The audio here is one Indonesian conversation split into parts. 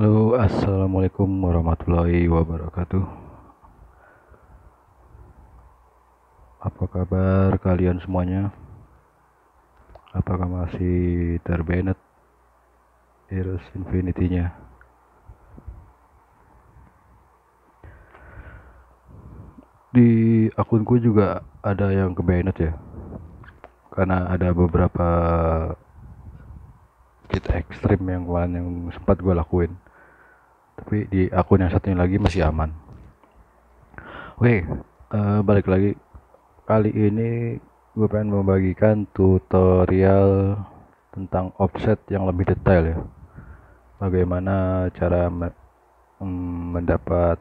Halo, assalamualaikum warahmatullahi wabarakatuh. Apa kabar kalian semuanya? Apakah masih terbenet Heroes Infinity-nya? Di akunku juga ada yang kebenet ya, karena ada beberapa cheat ekstrim yang kemarin yang sempat gue lakuin tapi di akun yang satunya lagi masih aman. Oke uh, balik lagi. Kali ini gue pengen membagikan tutorial tentang offset yang lebih detail ya. Bagaimana cara me mm, mendapat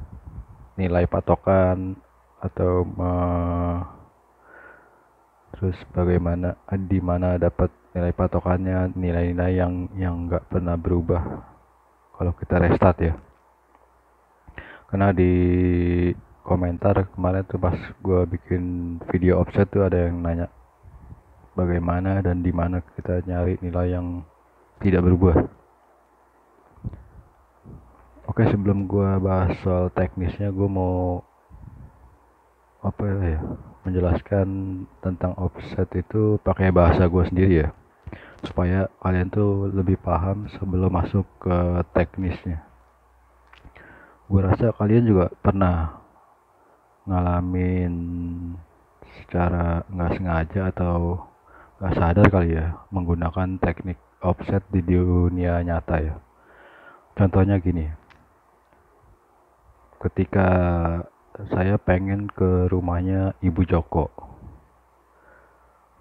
nilai patokan atau me terus bagaimana di mana dapat nilai patokannya nilai-nilai yang yang nggak pernah berubah. Kalau kita restart ya karena di komentar kemarin tuh pas gue bikin video offset tuh ada yang nanya bagaimana dan di mana kita nyari nilai yang tidak berubah oke sebelum gue bahas soal teknisnya gue mau apa ya menjelaskan tentang offset itu pakai bahasa gue sendiri ya supaya kalian tuh lebih paham sebelum masuk ke teknisnya gue rasa kalian juga pernah ngalamin secara nggak sengaja atau nggak sadar kali ya menggunakan teknik offset di dunia nyata ya. Contohnya gini ketika saya pengen ke rumahnya ibu Joko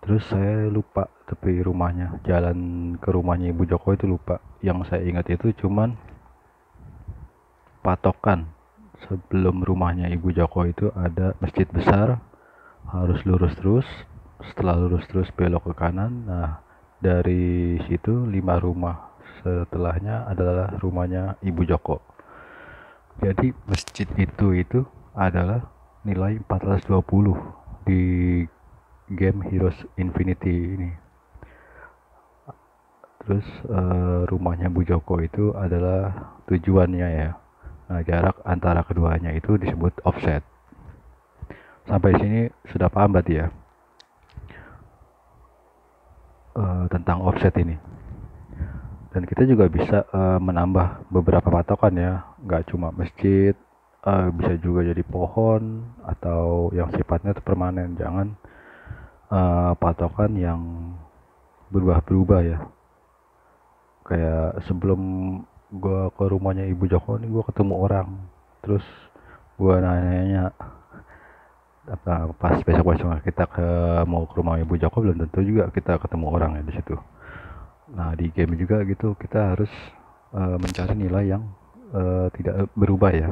terus saya lupa tapi rumahnya jalan ke rumahnya ibu Joko itu lupa. Yang saya ingat itu cuman patokan. Sebelum rumahnya ibu Joko itu ada masjid besar harus lurus terus. Setelah lurus terus belok ke kanan nah dari situ lima rumah setelahnya adalah rumahnya ibu Joko. Jadi masjid itu itu adalah nilai 420 di game Heroes Infinity ini. Terus uh, rumahnya Bu Joko itu adalah tujuannya ya nah jarak antara keduanya itu disebut offset. Sampai sini sudah paham berarti ya? Uh, tentang offset ini. Dan kita juga bisa uh, menambah beberapa patokan ya. Nggak cuma masjid uh, bisa juga jadi pohon atau yang sifatnya permanen. Jangan uh, patokan yang berubah-berubah ya. Kayak sebelum gua ke rumahnya ibu Joko ini gua ketemu orang. Terus gua nanya apa pas besok besok kita ke mau ke rumah ibu Joko belum tentu juga kita ketemu orang ya di situ. Nah di game juga gitu kita harus uh, mencari nilai yang uh, tidak berubah ya.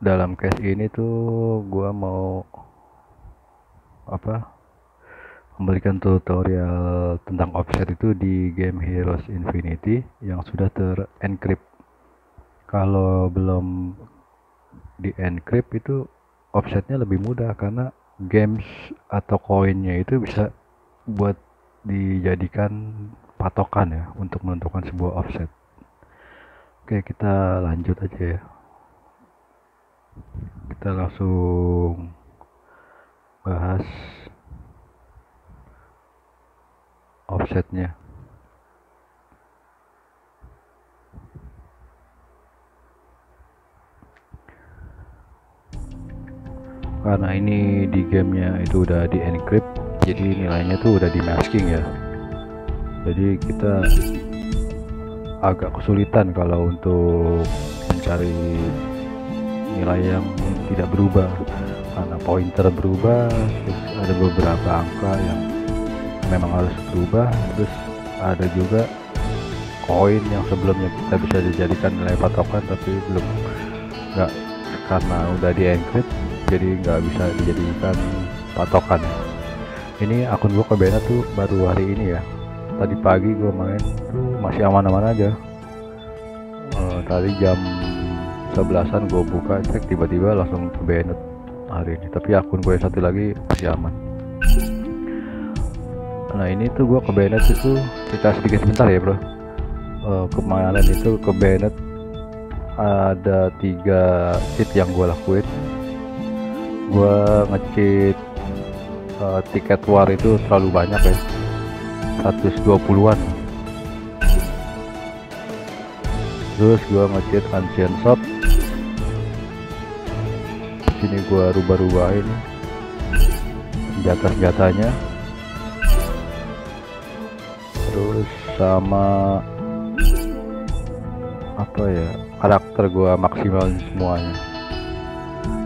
Dalam case ini tuh gua mau apa memberikan tutorial tentang offset itu di game Heroes Infinity yang sudah terencrypt. Kalau belum di encrypt itu offsetnya lebih mudah karena games atau koinnya itu bisa buat dijadikan patokan ya untuk menentukan sebuah offset. Oke kita lanjut aja ya. Kita langsung bahas offsetnya. Karena ini di gamenya itu udah di encrypt jadi nilainya tuh udah di masking ya. Jadi kita agak kesulitan kalau untuk mencari nilai yang tidak berubah. Karena pointer berubah ada beberapa angka yang memang harus berubah terus ada juga koin yang sebelumnya kita bisa dijadikan nilai patokan tapi belum nggak karena udah di encrypt jadi nggak bisa dijadikan patokan. Ini akun gua ke tuh baru hari ini ya. Tadi pagi gua main tuh masih aman-aman aja. Uh, tadi jam sebelasan gue buka cek tiba-tiba langsung ke banned hari ini. Tapi akun gue satu lagi masih aman nah ini tuh gua ke Bennett itu kita sedikit sebentar ya bro. Uh, kemarin itu ke Bennett ada tiga cheat yang gue lakuin. Gue ngecit uh, tiket war itu terlalu banyak ya 120-an terus gue ngecit ancient shop. Sini gue rubah-rubahin senjata-senjatanya sama apa ya karakter gue maksimal semuanya.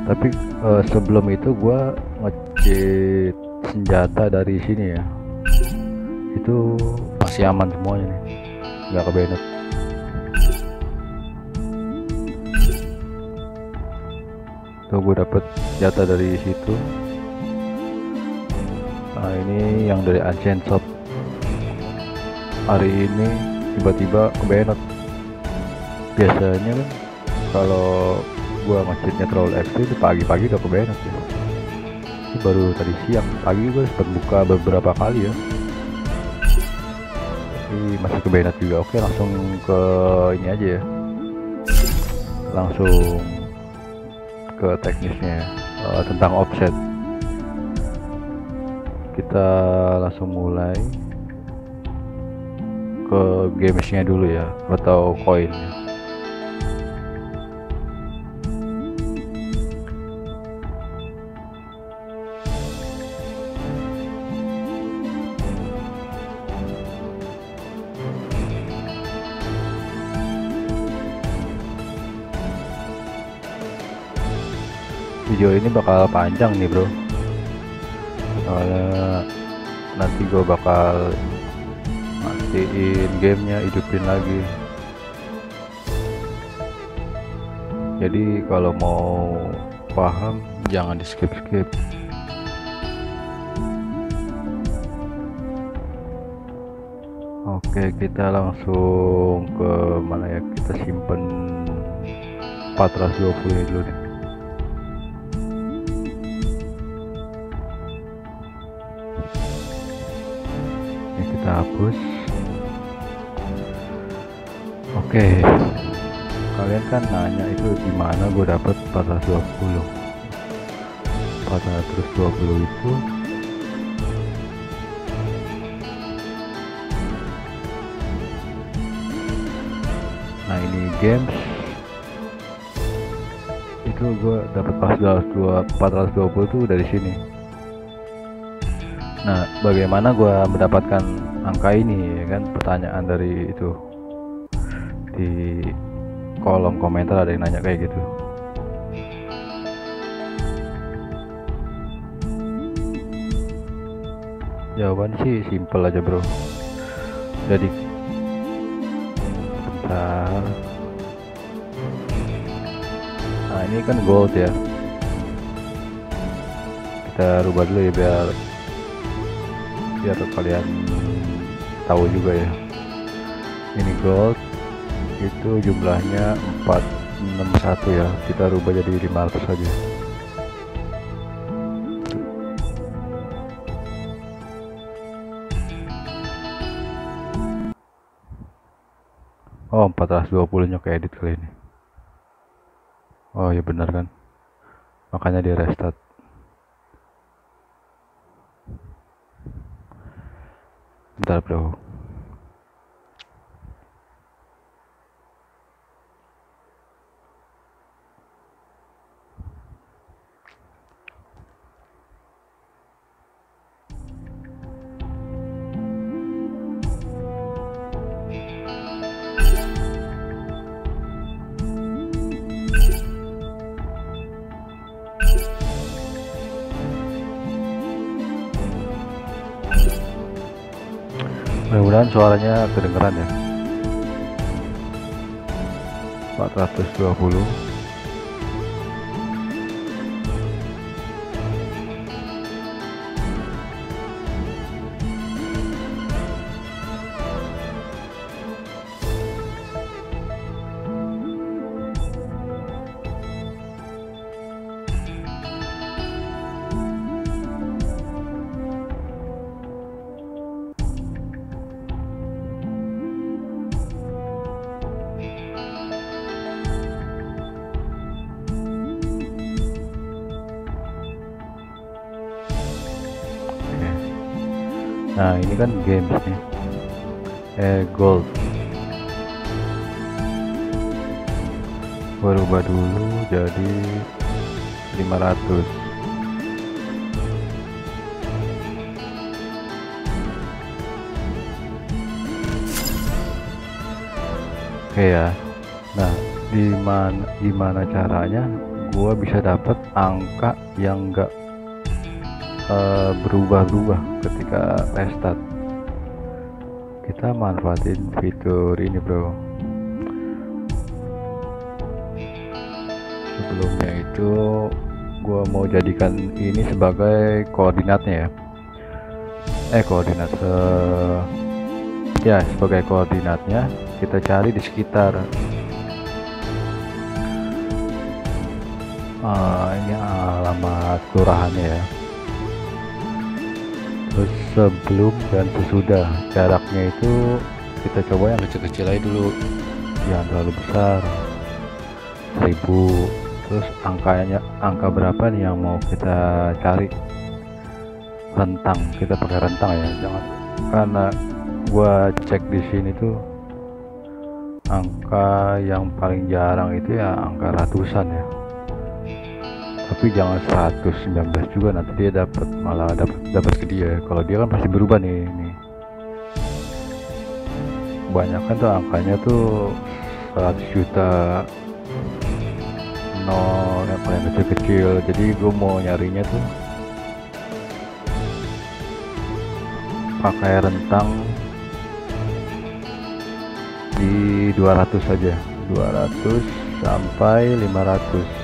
Tapi uh, sebelum itu gue ngecit senjata dari sini ya. Itu masih aman semuanya nih. Nggak kebenet. Tuh gue dapet senjata dari situ. Nah ini yang dari ancient shop hari ini tiba-tiba kebenet biasanya kan kalau gua masjidnya terlalu ekstrim pagi-pagi udah kebenak ya. Ini baru tadi siang pagi gua sempat buka beberapa kali ya. Tapi masih kebenak juga. Oke langsung ke ini aja ya. Langsung ke teknisnya uh, tentang offset. Kita langsung mulai ke gamesnya dulu ya atau koinnya? Video ini bakal panjang nih bro. Soalnya nanti gue bakal matiin gamenya hidupin lagi. Jadi kalau mau paham jangan di skip skip oke kita langsung ke mana ya? Kita simpen 420 dulu nih hapus oke. Kalian kan nanya itu gimana gue dapet 420 420 itu nah ini games. Itu gue dapet 420 itu dari sini. Nah bagaimana gue mendapatkan angka ini ya kan? Pertanyaan dari itu di kolom komentar ada yang nanya kayak gitu. Jawaban sih simple aja bro. Jadi bentar. Nah ini kan gold ya. Kita rubah dulu ya biar biar kalian tahu juga ya. Ini gold itu jumlahnya 461 ya. Kita rubah jadi 500 saja Oh 420 nya ke edit kali ini. Oh ya benar kan? Makanya di restart. Bentar bro mudah-mudahan suaranya kedengeran ya. 420 ini kan games nih eh gold berubah dulu jadi 500 Oke ya. Nah, gimana gimana caranya gua bisa dapat angka yang enggak uh, berubah-ubah ketika restart. Kita manfaatin fitur ini, Bro. Sebelumnya itu gua mau jadikan ini sebagai koordinatnya ya. Eh, koordinat uh, ya sebagai koordinatnya kita cari di sekitar uh, ini alamat kelurahannya ya sebelum dan sesudah jaraknya itu kita coba yang kecil-kecil aja dulu. Jangan terlalu besar 1000 terus angkanya angka berapa nih yang mau kita cari? Rentang kita pakai rentang ya jangan. Karena gua cek di sini tuh angka yang paling jarang itu ya angka ratusan ya tapi jangan 119 juga nanti dia dapat malah dapat dapat ke dia. Kalau dia kan pasti berubah nih ini kebanyakan tuh angkanya tuh 100 juta nol yang paling kecil-kecil. Jadi gue mau nyarinya tuh pakai rentang di 200 saja 200 sampai 500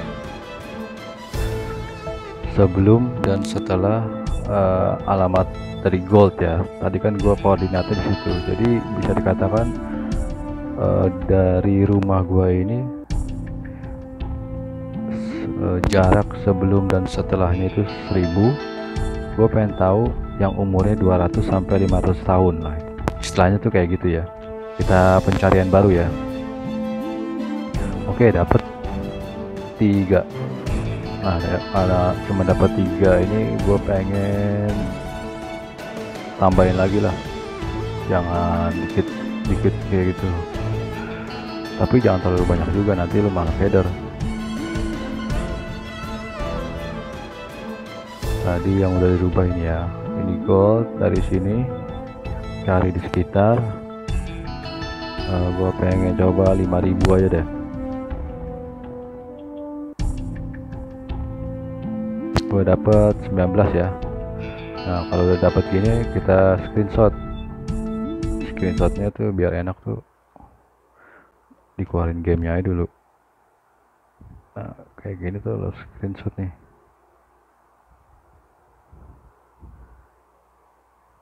sebelum dan setelah uh, alamat dari gold ya. Tadi kan gua koordinatnya di situ. Jadi bisa dikatakan uh, dari rumah gua ini uh, jarak sebelum dan setelahnya itu 1000 gue pengen tahu yang umurnya 200 sampai 500 tahun lah. Istilahnya tuh kayak gitu ya. Kita pencarian baru ya. Oke dapat tiga nah ada cuma dapat tiga ini gue pengen tambahin lagi lah. Jangan dikit dikit kayak gitu. Tapi jangan terlalu banyak juga nanti lu malah header tadi yang udah dirubah ini ya ini gold dari sini cari di sekitar. Uh, gue pengen coba 5000 aja deh gue dapet 19 ya. Nah kalau udah dapet gini kita screenshot. Screenshotnya tuh biar enak tuh. Dikeluarin gamenya aja dulu. Nah kayak gini tuh lo screenshot nih.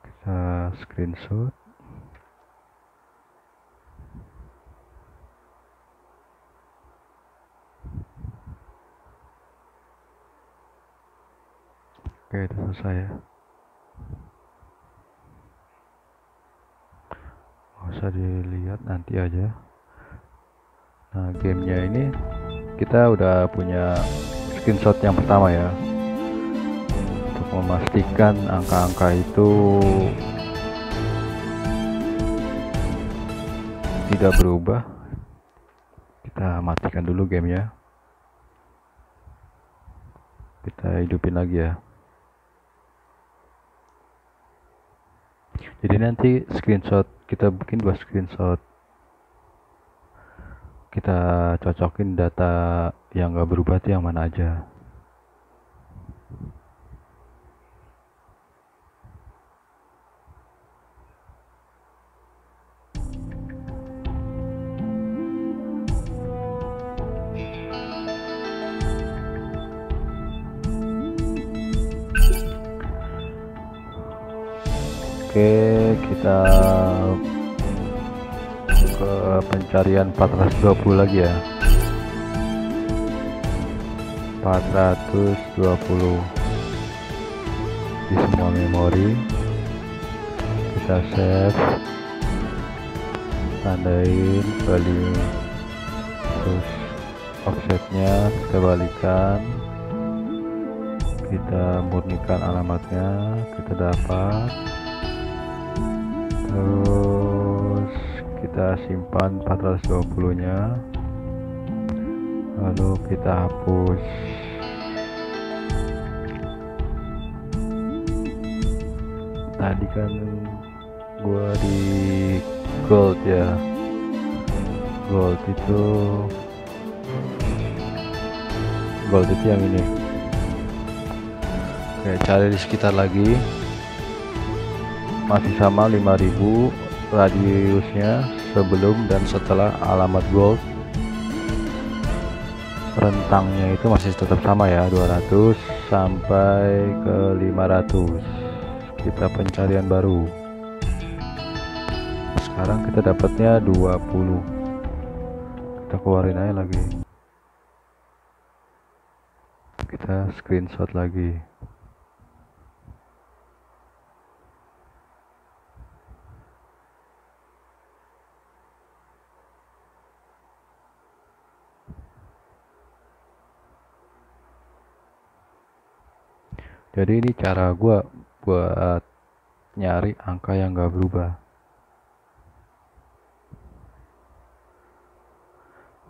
Kita screenshot Oke, itu selesai ya. Gak usah dilihat nanti aja. Nah, gamenya ini kita udah punya screenshot yang pertama ya. Untuk memastikan angka-angka itu tidak berubah. Kita matikan dulu gamenya. Kita hidupin lagi ya. Jadi nanti screenshot kita bikin dua screenshot. Kita cocokin data yang gak berubah itu yang mana aja Oke kita ke pencarian 420 lagi ya. 420 di semua memori. Kita save. Tandain value terus offsetnya. Kita balikan. Kita murnikan alamatnya. Kita dapat kita simpan 420 nya lalu kita hapus. Tadi kan gua di gold ya. Gold itu gold itu yang ini. Oke cari di sekitar lagi masih sama 5000 radiusnya sebelum dan setelah alamat gold. Rentangnya itu masih tetap sama ya 200 sampai ke 500 kita pencarian baru. Sekarang kita dapatnya 20 kita keluarin aja lagi. Kita screenshot lagi jadi ini cara gua buat nyari angka yang gak berubah.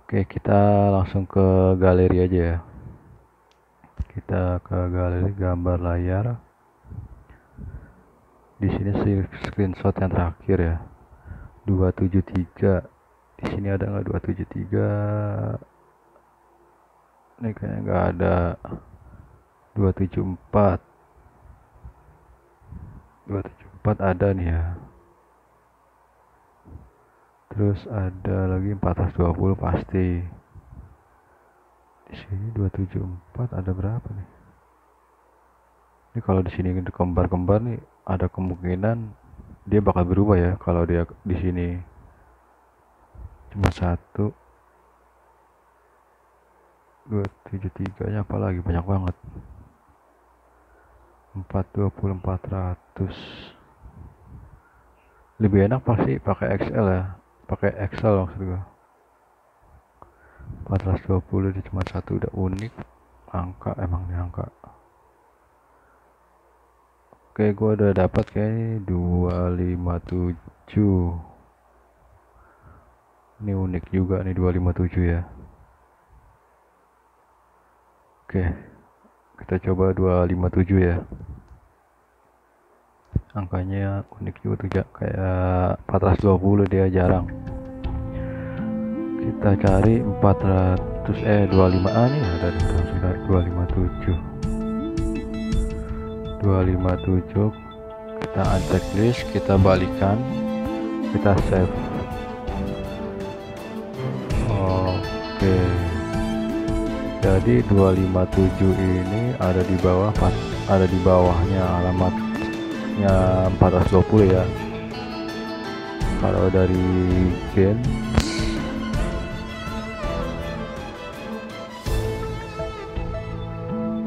Oke kita langsung ke galeri aja ya. Kita ke galeri gambar layar. Di sini screenshot yang terakhir ya. 273 di sini ada nggak 273 ini kayaknya nggak ada 274 274 ada nih ya. Terus ada lagi 420 pasti. Di sini 274 ada berapa nih? Ini kalau di sini kembar-kembar nih ada kemungkinan dia bakal berubah ya kalau dia di sini. Cuma satu. 273 nya apalagi banyak banget 420 400 lebih enak pasti pakai XL ya. Pakai Excel maksud gua. 420 di cuma satu udah unik. Angka emang nih angka. Oke gua udah dapat kayak 257 ini unik juga nih 257 ya. Oke kita coba 257 ya. Angkanya unik juga tuh ya kayak 420 dia jarang. Kita cari 400 eh 25A nih. Ada di 257 257 kita uncheck list kita balikan kita save jadi 257 ini ada di bawah ada di bawahnya alamatnya 420 ya. Kalau dari game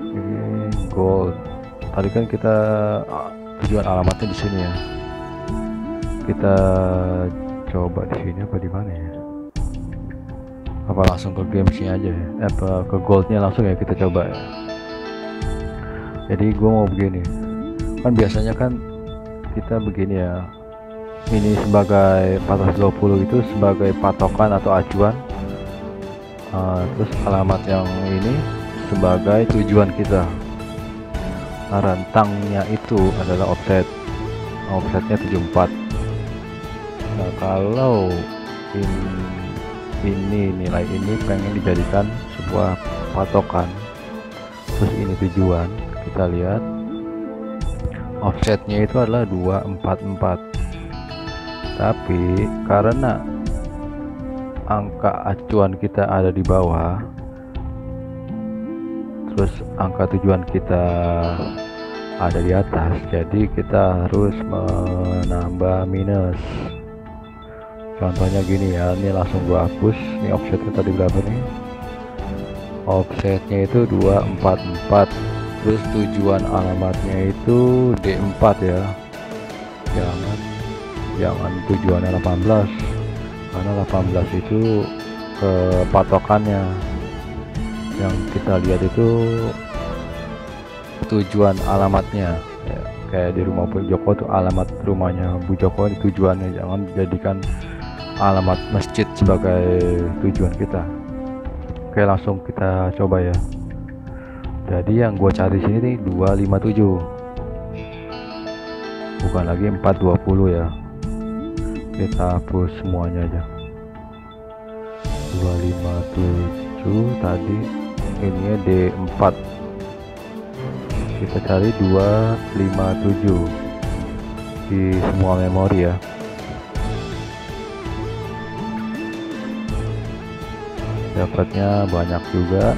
ini gold. Tadi kan kita tujuan alamatnya di sini ya. Kita coba di sini apa di mana ya apa langsung ke gamesnya aja ya? Apa ke goldnya langsung ya kita coba ya? Jadi gue mau begini. Kan biasanya kan kita begini ya. Ini sebagai 420 itu sebagai patokan atau acuan. Uh, terus alamat yang ini sebagai tujuan kita. Nah, rentangnya itu adalah offset. Offsetnya 74 nah kalau ini, ini nilai ini pengen dijadikan sebuah patokan. Terus ini tujuan kita lihat. Offsetnya itu adalah 244 tapi karena angka acuan kita ada di bawah terus angka tujuan kita ada di atas jadi kita harus menambah minus contohnya gini ya ini langsung gua hapus. Ini offsetnya tadi berapa nih? Offsetnya itu 244 terus tujuan alamatnya itu D4 ya. Jangan jangan tujuannya 18 karena 18 itu ke patokannya. Yang kita lihat itu tujuan alamatnya. Ya, kayak di rumah Bu Joko tuh alamat rumahnya Bu Joko ini tujuannya jangan dijadikan alamat masjid sebagai tujuan kita. Oke langsung kita coba ya. Jadi yang gue cari sini nih 257 bukan lagi 420 ya. Kita hapus semuanya aja. 257 tadi ini D4 kita cari 257 di semua memori ya dapatnya banyak juga.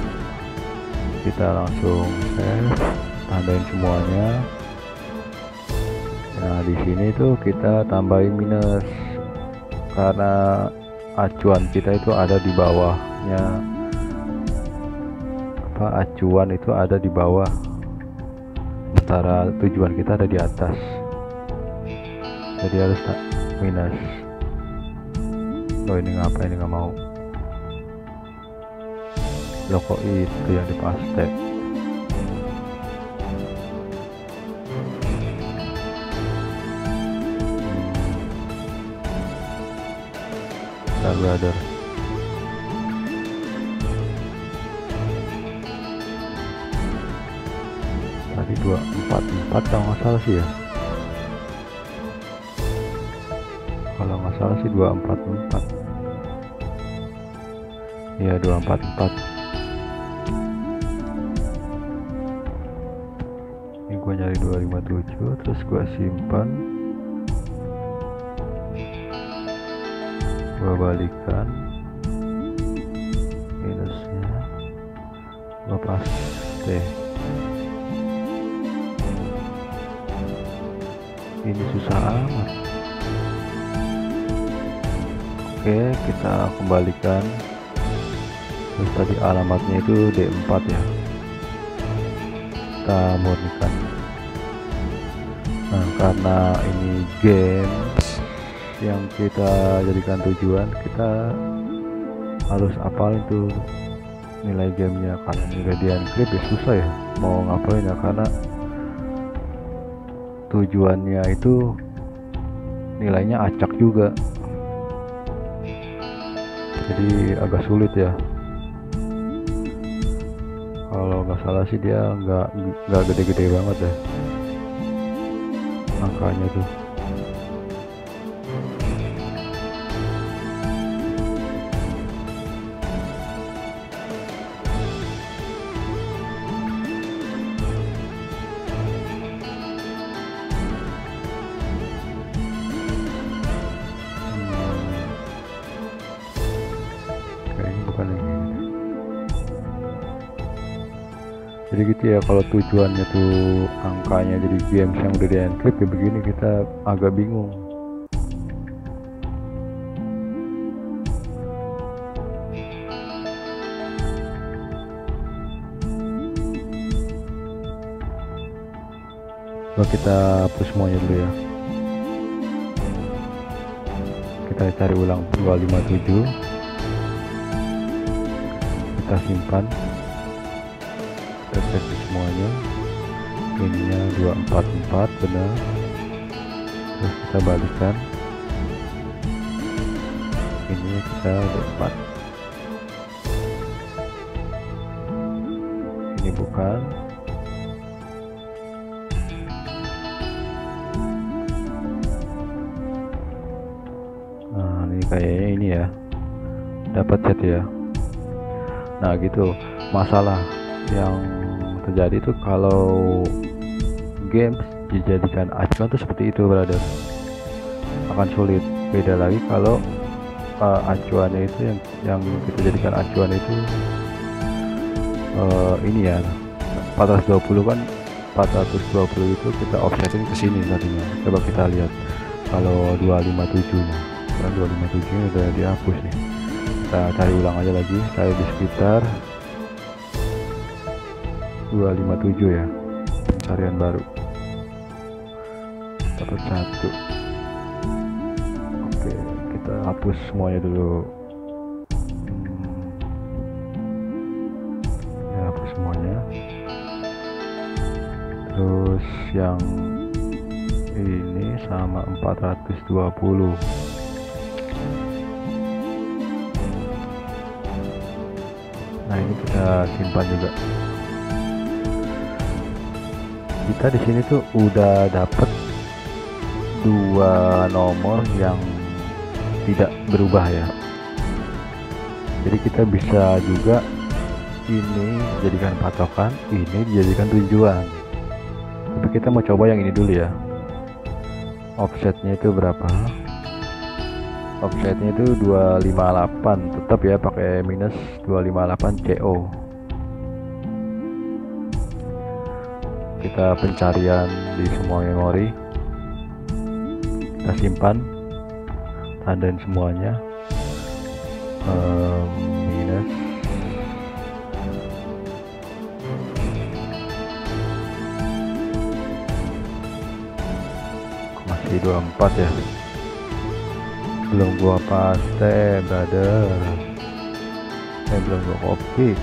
Kita langsung save tambahin semuanya. Nah di sini tuh kita tambahin minus. Karena acuan kita itu ada di bawahnya. Apa acuan itu ada di bawah. Sementara tujuan kita ada di atas. Jadi harus minus. Oh ini ngapa ini nggak mau lo kok itu yang dipaste Star Brother tadi 244 kalau nggak salah sih ya. Kalau nggak salah sih 244 iya 244 terus gue simpan. Gue balikan. Minusnya. Gue paste ini susah amat. Oke kita kembalikan. Terus tadi alamatnya itu D4 ya. Kita murnikan karena ini game yang kita jadikan tujuan kita harus apal itu nilai gamenya. Karena di encrypt ya susah ya mau ngapain ya karena tujuannya itu nilainya acak juga. Jadi agak sulit ya. Kalau nggak salah sih dia nggak nggak gede-gede banget ya angkanya tuh kalau tujuannya tuh angkanya jadi games yang udah di encrypt ya begini kita agak bingung. Coba kita hapus semuanya dulu ya. Kita cari ulang 257 kita simpan ininya 244 benar. Terus kita balikan. Ini kita 24 ini bukan. Nah ini kayaknya ini ya. Dapat chat ya. Nah gitu. Masalah yang terjadi itu kalau games dijadikan acuan tuh seperti itu brother. Akan sulit. Beda lagi kalau uh, acuannya itu yang yang kita jadikan acuan itu uh, ini ya. 420 kan 420 itu kita offsetin ke sini tadinya coba kita lihat kalau 257 nya. Kan 257 nya udah dihapus nih. Kita cari ulang aja lagi cari di sekitar 257 ya pencarian baru satu oke kita hapus semuanya dulu. Hmm. Ya hapus semuanya. Terus yang ini sama 420 nah ini kita simpan juga. Kita di sini tuh udah dapet dua nomor yang tidak berubah ya. Jadi kita bisa juga ini jadikan patokan ini dijadikan tujuan. Tapi kita mau coba yang ini dulu ya. Offsetnya itu berapa? Offsetnya itu 258 tetap ya pakai minus 258 CO kita pencarian di semua memori kita simpan tandain semuanya. Um, minus masih 24 ya. Belum gua paste brother. Eh belum gua copy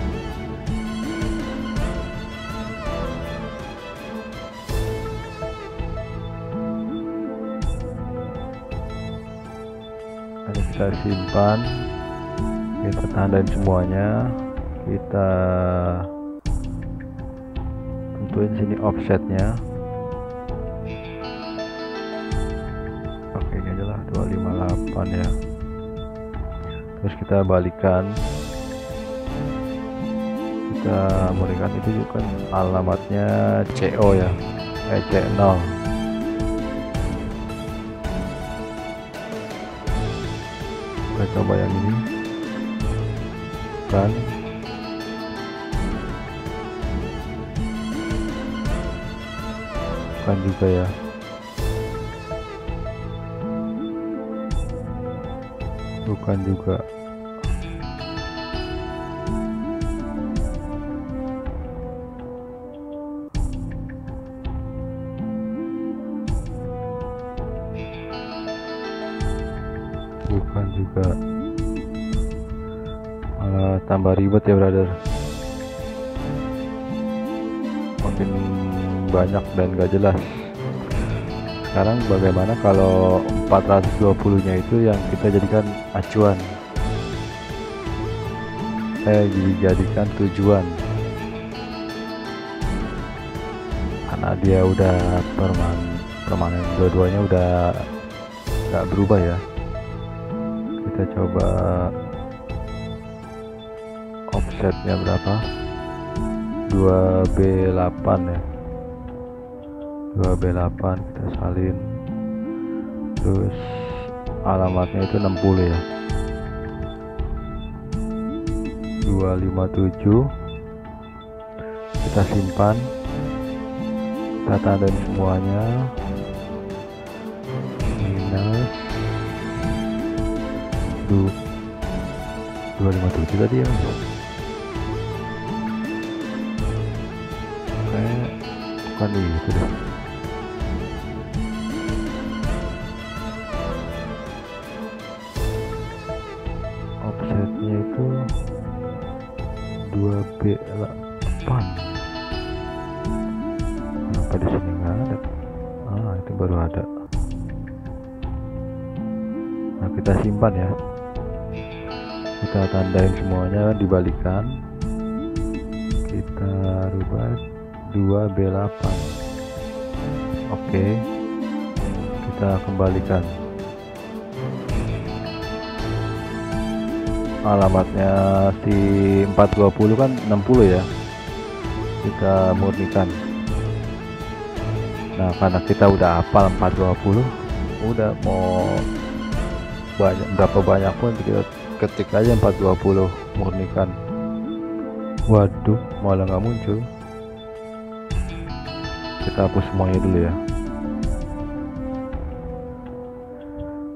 kita simpan kita tandain semuanya kita tentuin sini offsetnya. Pakai ini aja lah 258 ya. Terus kita balikan. Kita berikan itu juga alamatnya CO ya eh C0 yang ini kan? Bukan juga ya. Bukan juga bukan juga. Malah tambah ribet ya brother. Makin banyak dan gak jelas. Sekarang bagaimana kalau 420 nya itu yang kita jadikan acuan? Saya dijadikan tujuan. Karena dia udah perman permanen dua-duanya udah gak berubah ya kita coba offsetnya berapa? 2B8 ya. 2B8 kita salin. Terus alamatnya itu 60 ya. 257 kita simpan. Kita tandain semuanya 257 tadi ya kayak bukan itu deh. Offsetnya itu 2B8 kenapa di sini nggak ada? Ah itu baru ada. Nah kita simpan ya kita tandain semuanya dibalikan. Kita rubah 2B8 oke kita kembalikan. Alamatnya si 420 kan 60 ya? Kita murnikan. Nah karena kita udah hafal 420 udah mau banyak berapa banyak pun kita ketik aja 420 murnikan. Waduh malah nggak muncul. Kita hapus semuanya dulu ya.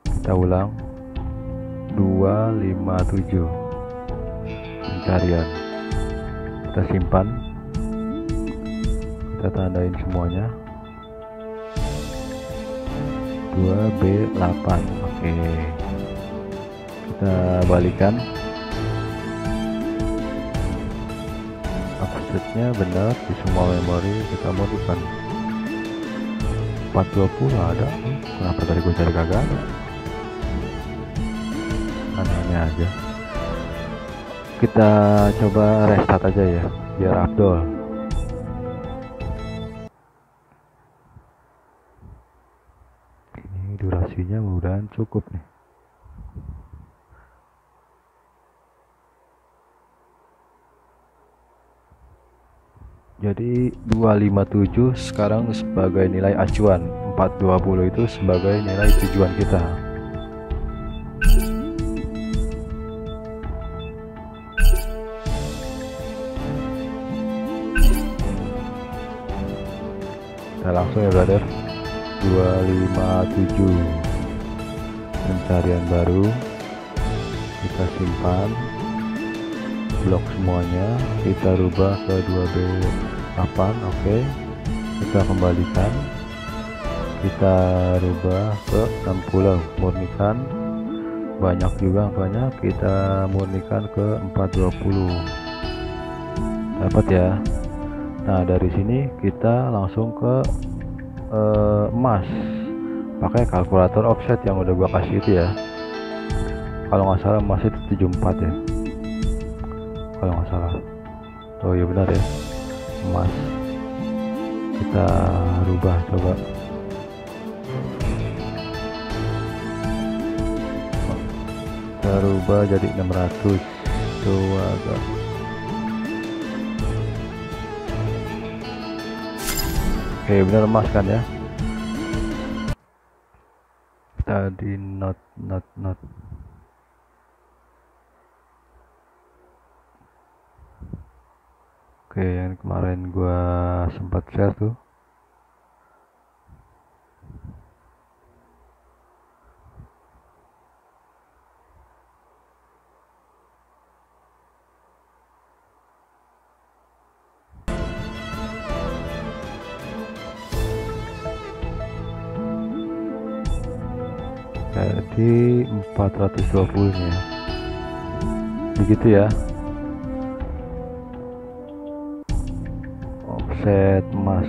Kita ulang. 257 pencarian. Kita simpan. Kita tandain semuanya. 2B8 oke kita balikan. Offsetnya benar di semua memori kita modikan 420 ada. Kenapa tadi gue cari kagak ada anehnya aja. Kita coba restart aja ya biar Abdul. Ini durasinya mudah cukup nih jadi 257 sekarang sebagai nilai acuan. 420 itu sebagai nilai tujuan kita. Kita langsung ya brother. 257 pencarian baru. Kita simpan blok semuanya. Kita rubah ke 2B8 oke? Okay. kita kembalikan. Kita rubah ke 60 murnikan. Banyak juga banyak kita murnikan ke 420 dapat ya? Nah dari sini kita langsung ke uh, emas. Pakai kalkulator offset yang udah gua kasih itu ya. Kalau nggak salah emas itu 74 ya kalau nggak salah. Oh iya benar ya. Emas. Kita rubah coba. Kita rubah jadi 600 tuh agak oke benar emas kan ya? Tadi not not not Oke, yang kemarin gua sempat share tuh. Jadi 420 nya. Begitu ya. Set emas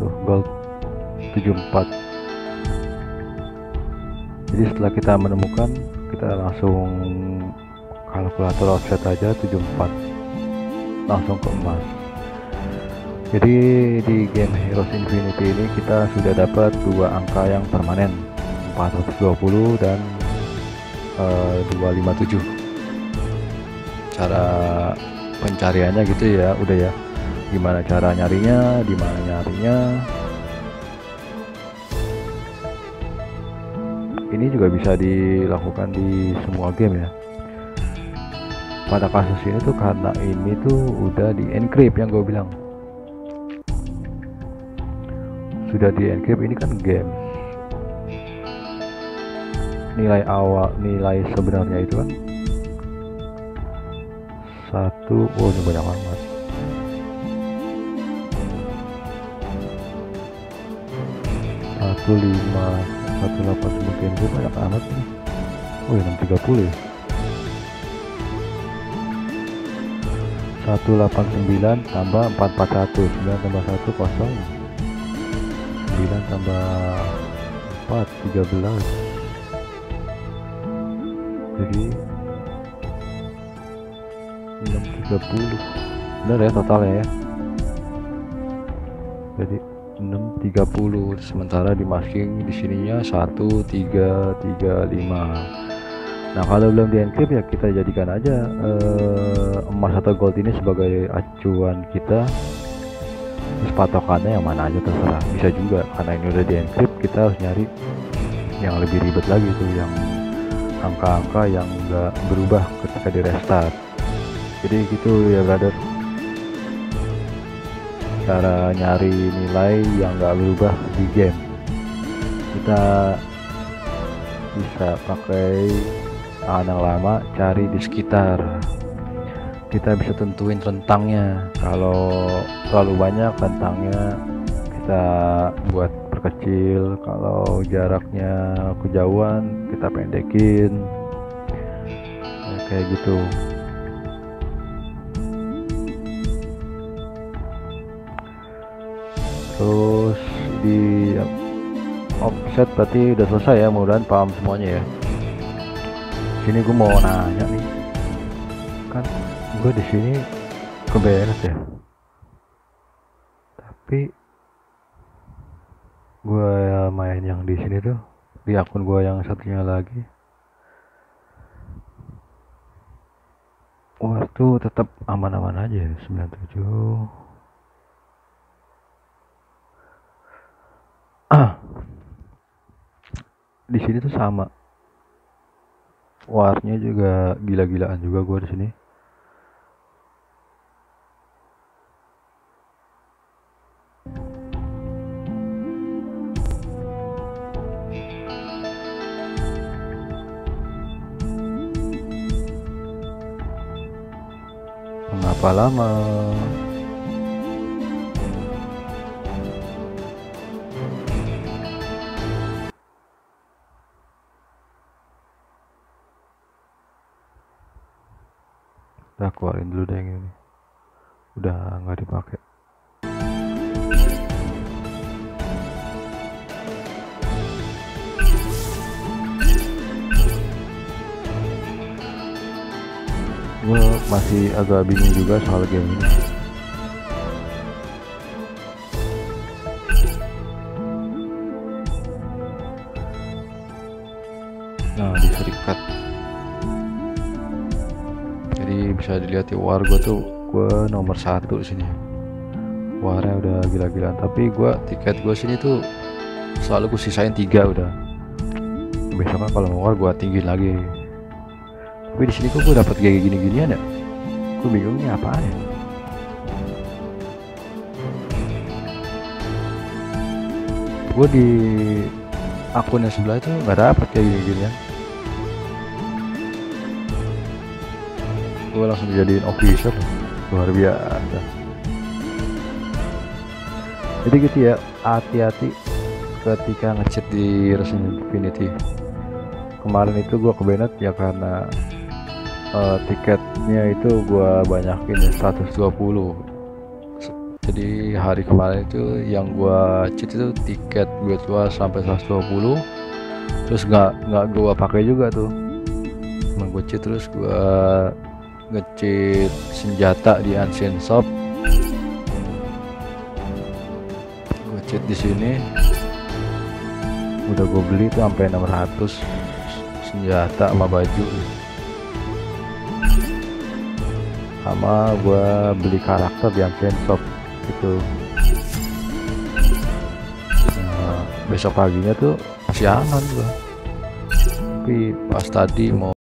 tuh gold 74 jadi setelah kita menemukan kita langsung kalkulator offset aja 74 langsung ke emas jadi di game Heroes Infinity ini kita sudah dapat dua angka yang permanen. 420 dan uh, 257 cara pencariannya gitu ya udah ya gimana cara nyarinya? Di mana nyarinya? Ini juga bisa dilakukan di semua game ya. Pada kasus ini tuh karena ini tuh udah di encrypt yang gue bilang. Sudah di encrypt ini kan game. Nilai awal nilai sebenarnya itu kan satu oh ini banyak banget satu lima satu delapan sembilan gue banyak amat nih oh ya tiga puluh satu delapan sembilan tambah empat empat satu sembilan tambah satu kosong. Sembilan tambah empat tiga belas. Jadi enam tiga puluh. Benar ya totalnya ya. Jadi 630 sementara di masking di sininya 1335 nah kalau belum di encrypt ya kita jadikan aja eh, emas atau gold ini sebagai acuan kita. Terus patokannya yang mana aja terserah. Bisa juga karena ini udah di encrypt kita harus nyari yang lebih ribet lagi tuh yang angka-angka yang enggak berubah ketika di restart. Jadi gitu ya brother cara nyari nilai yang nggak berubah di game. Kita bisa pakai tangan yang lama cari di sekitar. Kita bisa tentuin rentangnya. Kalau terlalu banyak rentangnya kita buat perkecil. Kalau jaraknya kejauhan kita pendekin. Ya, kayak gitu terus di offset berarti udah selesai ya mudah-mudahan paham semuanya ya. Sini gue mau nanya nih. Kan gue di sini kebenet ya. Tapi gue main yang di sini tuh di akun gue yang satunya lagi. Wah tuh tetap aman-aman aja 97 ah. Di sini tuh sama. Warnya juga gila-gilaan juga gua di sini. Mengapa lama keluarin dulu deh yang ini? Udah nggak dipakai. Gue masih agak bingung juga soal game ini ya war gue tuh gue nomor satu di sini. Warnya udah gila-gilaan tapi gue tiket gue sini tuh selalu gue sisain tiga udah. Besoknya kalau mau war gue tinggiin lagi. Tapi di sini kok gue dapat kayak gini-ginian ya? Gue bingung nih apaan ya? Gue di akun yang sebelah itu nggak dapat kayak gini-ginian gue langsung dijadiin official. Luar biasa. Jadi gitu ya hati-hati ketika ngechat di Resident Infinity. Kemarin itu gue kebenet ya karena uh, tiketnya itu gue banyakin ya 120 jadi hari kemarin itu yang gue cheat itu tiket gue tua sampai 120 terus nggak nggak gue pakai juga tuh. Cheat terus gue ngecit senjata di ancient shop. Gue cheat di sini. Udah gue beli tuh sampai 600 senjata sama baju. Sama gue beli karakter di ancient shop itu nah, besok paginya tuh masih aman gua. Tapi pas tadi mau